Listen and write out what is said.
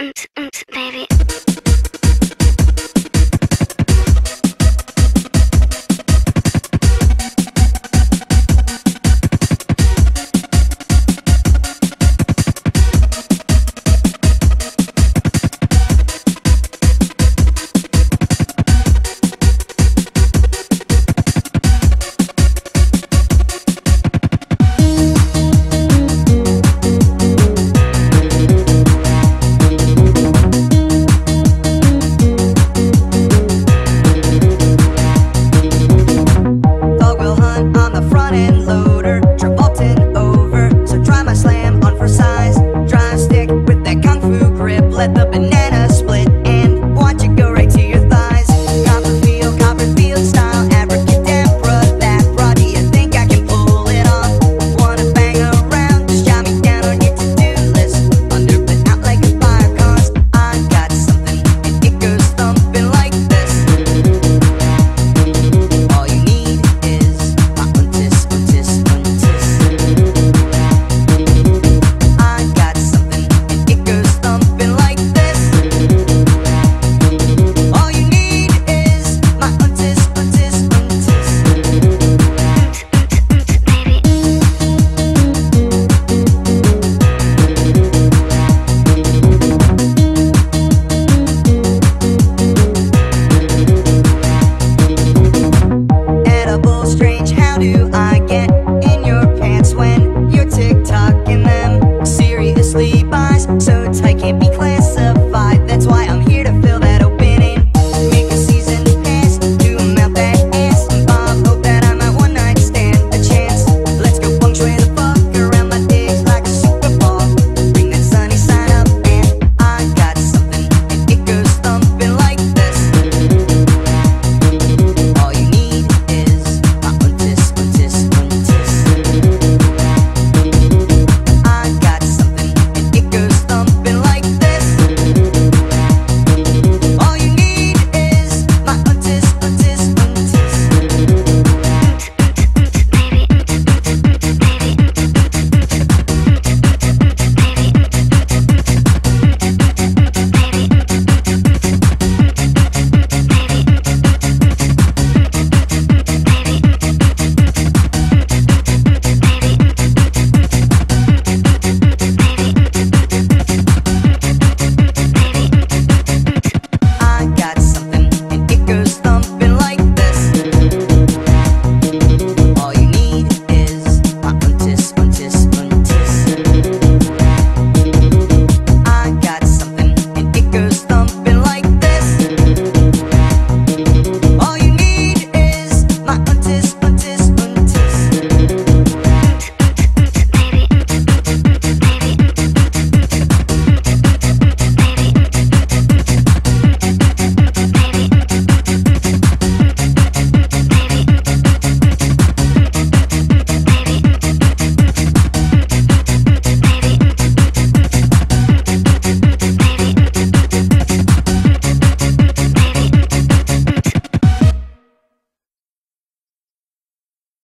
oops, oops, baby.